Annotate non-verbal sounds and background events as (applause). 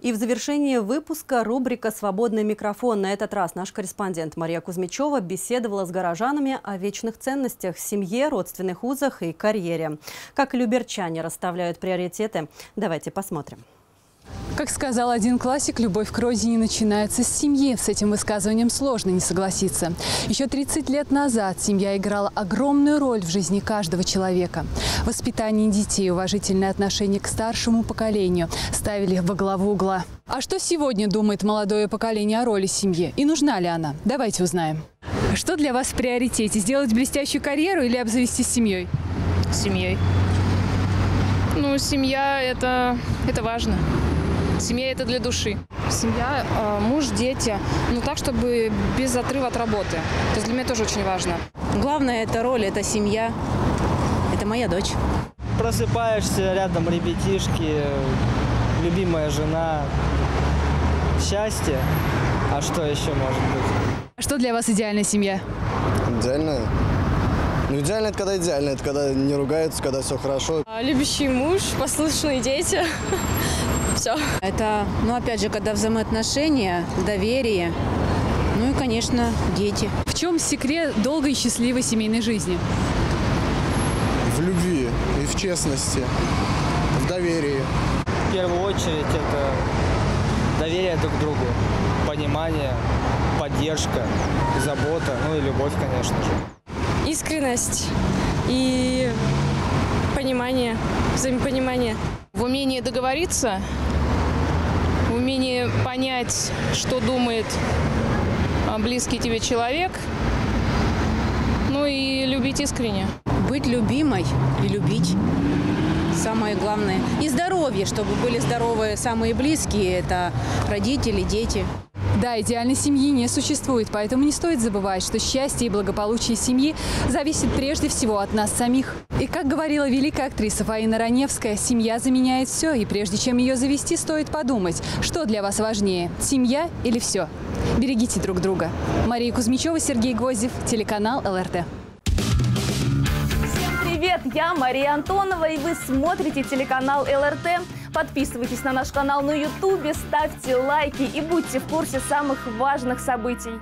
И в завершении выпуска рубрика «Свободный микрофон». На этот раз наш корреспондент Мария Кузьмичева беседовала с горожанами о вечных ценностях, семье, родственных узах и карьере. Как люберчане расставляют приоритеты? Давайте посмотрим. Как сказал один классик, любовь к родине начинается с семьи. С этим высказыванием сложно не согласиться. Еще 30 лет назад семья играла огромную роль в жизни каждого человека. Воспитание детей, уважительное отношение к старшему поколению ставили во главу угла. А что сегодня думает молодое поколение о роли семьи? И нужна ли она? Давайте узнаем. Что для вас в приоритете? Сделать блестящую карьеру или обзавестись семьей? семьей. Ну, семья это, это важно. Семья это для души. Семья, э, муж, дети. Ну так, чтобы без отрыва от работы. То есть для меня тоже очень важно. Главное это роль, это семья. Это моя дочь. Просыпаешься, рядом ребятишки, любимая жена, счастье. А что еще может быть? А Что для вас идеальная семья? Идеально? Ну, идеально это когда идеально, это когда не ругаются, когда все хорошо. А, Любящий муж, послушные дети. (laughs) Все. Это, ну опять же, когда взаимоотношения, доверие. Ну и, конечно, дети. В чем секрет долгой и счастливой семейной жизни? В любви и в честности, в доверии. В первую очередь это доверие друг к другу, понимание, поддержка, забота, ну и любовь, конечно же. Искренность и понимание, взаимопонимание. В умении договориться, в умении понять, что думает а, близкий тебе человек, ну и любить искренне. Быть любимой и любить. Самое главное. И здоровье, чтобы были здоровые самые близкие. Это родители, дети. Да, идеальной семьи не существует, поэтому не стоит забывать, что счастье и благополучие семьи зависит прежде всего от нас самих. И как говорила великая актриса Фаина Раневская, семья заменяет все, и прежде чем ее завести, стоит подумать, что для вас важнее – семья или все. Берегите друг друга. Мария Кузьмичева, Сергей Гвоздев, телеканал ЛРТ. Всем привет! Я Мария Антонова, и вы смотрите телеканал ЛРТ. Подписывайтесь на наш канал на Ютубе, ставьте лайки и будьте в курсе самых важных событий.